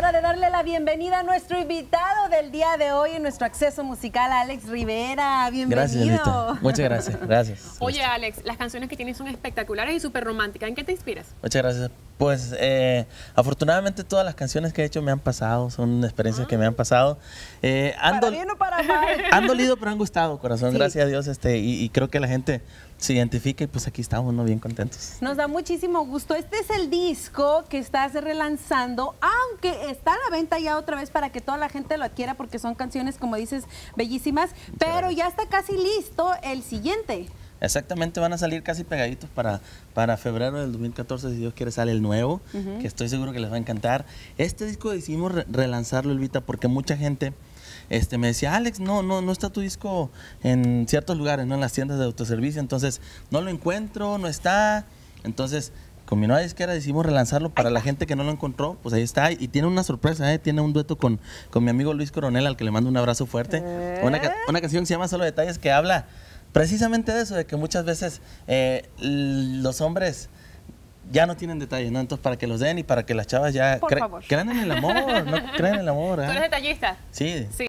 hora de darle la bienvenida a nuestro invitado del día de hoy en nuestro acceso musical, Alex Rivera. Bienvenido. Gracias, Anita. Muchas gracias. Gracias. Oye, Alex, las canciones que tienes son espectaculares y súper románticas. ¿En qué te inspiras? Muchas gracias. Pues eh, afortunadamente todas las canciones que he hecho me han pasado, son experiencias que me han pasado. Eh, para bien o para mal. Han dolido, pero han gustado, corazón, gracias a Dios. Este, y, creo que la gente se identifica y pues aquí estamos, ¿no? Bien contentos. Nos da muchísimo gusto. Este es el disco que estás relanzando, aunque está a la venta ya otra vez para que toda la gente lo adquiera porque son canciones, como dices, bellísimas, pero ya está casi listo el siguiente. Exactamente, van a salir casi pegaditos para, para febrero del 2014, si Dios quiere, sale el nuevo, que estoy seguro que les va a encantar. Este disco decidimos relanzarlo, Elvita, porque mucha gente este, me decía, Alex, no, no, no está tu disco en ciertos lugares, no en las tiendas de autoservicio, entonces no lo encuentro, no está. Entonces, con mi nueva disquera decidimos relanzarlo para la gente que no lo encontró, pues ahí está. Y tiene una sorpresa, ¿eh? tiene un dueto con, con mi amigo Luis Coronel, al que le mando un abrazo fuerte. Una, ¿Eh? una canción que se llama Solo Detalles, que habla precisamente de eso, de que muchas veces eh, los hombres ya no tienen detalles, ¿no? Entonces, para que los den y para que las chavas ya crean en el amor, ¿no? Crean en el amor. ¿Tú eres detallista? Sí. sí.